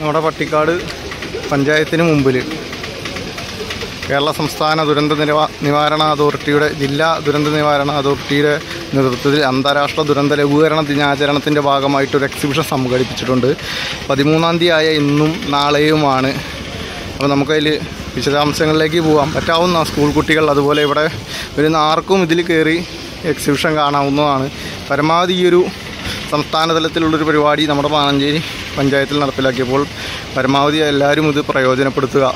നമ്മുടെ പട്ടിക്കാട് പഞ്ചായത്തിന് മുമ്പിൽ കേരള സംസ്ഥാന ദുരന്ത നിവാരണ അതോറിറ്റിയുടെ ജില്ലാ ദുരന്ത നിവാരണ അതോറിറ്റിയുടെ നേതൃത്വത്തിൽ അന്താരാഷ്ട്ര ദുരന്ത ലഘൂകരണ ദിനാചരണത്തിന്റെ ഭാഗമായിട്ട് ഒരു എക്സിബിഷൻ സംഘടിപ്പിച്ചിട്ടുണ്ട്. പതിമൂന്നാം തീയതി ആയ ഇന്നും നാളെയുമാണ്. അപ്പോൾ നമുക്കതിൽ വിശദാംശങ്ങളിലേക്ക് പോകാം പറ്റാവുന്ന സ്കൂൾ കുട്ടികൾ അതുപോലെ ഇവിടെ വരുന്ന ആർക്കും ഇതിൽ കയറി എക്സിബിഷൻ കാണാവുന്നതാണ്. പരമാവധി ഈ ഒരു സംസ്ഥാന തലത്തിലുള്ളൊരു പരിപാടി നമ്മുടെ പാണഞ്ചേരി പഞ്ചായത്തിൽ നടപ്പിലാക്കിയപ്പോൾ പരമാവധി എല്ലാവരും ഇത് പ്രയോജനപ്പെടുത്തുക.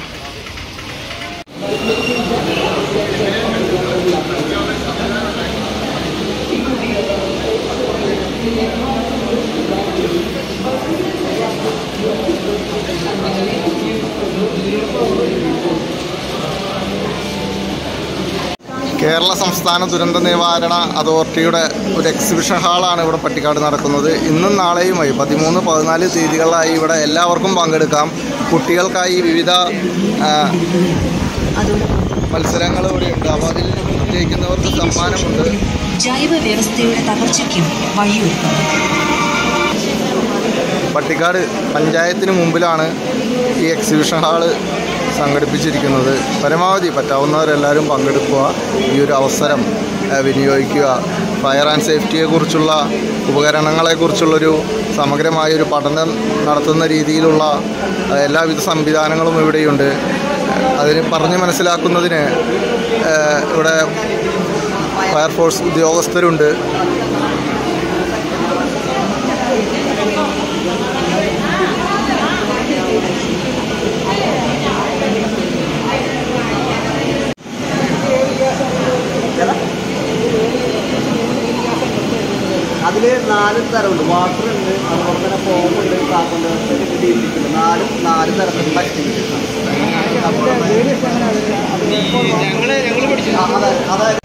കേരള സംസ്ഥാന ദുരന്ത നിവാരണ അതോറിറ്റിയുടെ ഒരു എക്സിബിഷൻ ഹാളാണ് ഇവിടെ പട്ടിക്കാട് നടക്കുന്നത്. ഇന്നും നാളെയുമായി പതിമൂന്ന് പതിനാല് തീയതികളായി ഇവിടെ എല്ലാവർക്കും പങ്കെടുക്കാം. കുട്ടികൾക്കായി വിവിധ മത്സരങ്ങൾ ഇവിടെയുണ്ട്. അപ്പോൾ അതിൽ ജയിക്കുന്നവർക്ക് സമ്മാനമുണ്ട്. ജൈവ വ്യവസ്ഥയുടെ തകർച്ചയ്ക്കും വഴിയൊരുക്കുന്നു പട്ടിക്കാട് പഞ്ചായത്തിന് മുമ്പിലാണ് ഈ എക്സിബിഷൻ ഹാൾ സംഘടിപ്പിച്ചിരിക്കുന്നത്. പരമാവധി പറ്റാവുന്നവരെല്ലാവരും പങ്കെടുക്കുക. ഈ ഒരു അവസരം വിനിയോഗിക്കുക. ഫയർ ആൻഡ് സേഫ്റ്റിയെക്കുറിച്ചുള്ള ഉപകരണങ്ങളെക്കുറിച്ചുള്ളൊരു സമഗ്രമായൊരു പഠനം നടത്തുന്ന രീതിയിലുള്ള എല്ലാവിധ സംവിധാനങ്ങളും ഇവിടെയുണ്ട്. അതിന് പറഞ്ഞ് മനസ്സിലാക്കുന്നതിന് ഇവിടെ ഫയർഫോഴ്സ് ഉദ്യോഗസ്ഥരുണ്ട്. അതിൽ നാല് തരമുണ്ട് വാട്ടർ ഉണ്ട് അതുപോലെ തന്നെ ഫോം ഉണ്ട് കാർബൺ ഡയോക്സൈഡ് നാലും നാല് തരത്തിലുള്ള activities ആണ്. ആ, അതായത്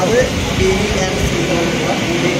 അത് ഡി എൻ സി ഡി